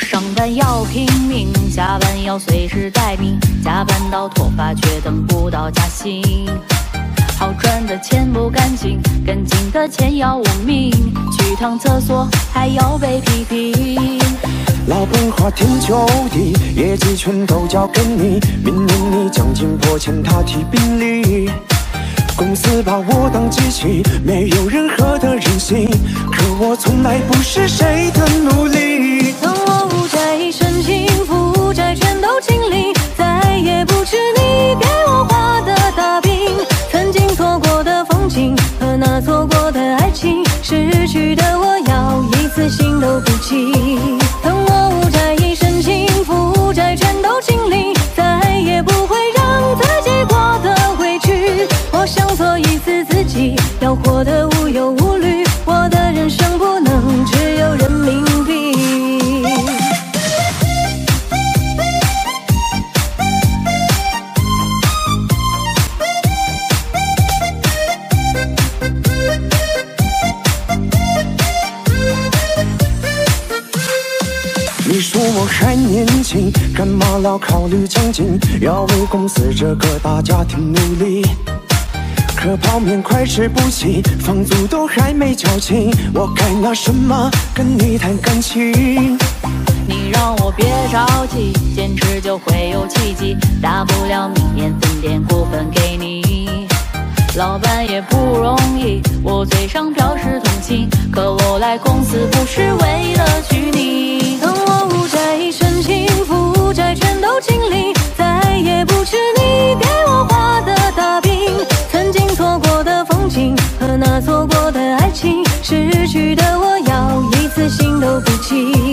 上班要拼命，下班要随时待命，加班到脱发却等不到加薪。好赚的钱不干净，干净的钱要我命，去趟厕所还要被批评。老本花天酒地，业绩全都交给你，明年你奖金破千，他提并理。公司把我当机器，没有任何的人性，可我从来不是谁的奴隶。次心都不起。当我无债一身轻，负债全都清零，再也不会让自己过得委屈。我想做一次自己，要活得你说我还年轻，干嘛老考虑奖金？要为公司这个大家庭努力。可泡面快吃不起，房租都还没交清，我该拿什么跟你谈感情？你让我别着急，坚持就会有奇迹，大不了明年分点股份给你。老板也不容易，我嘴上表示同情，可我来公司不是为了去对不起。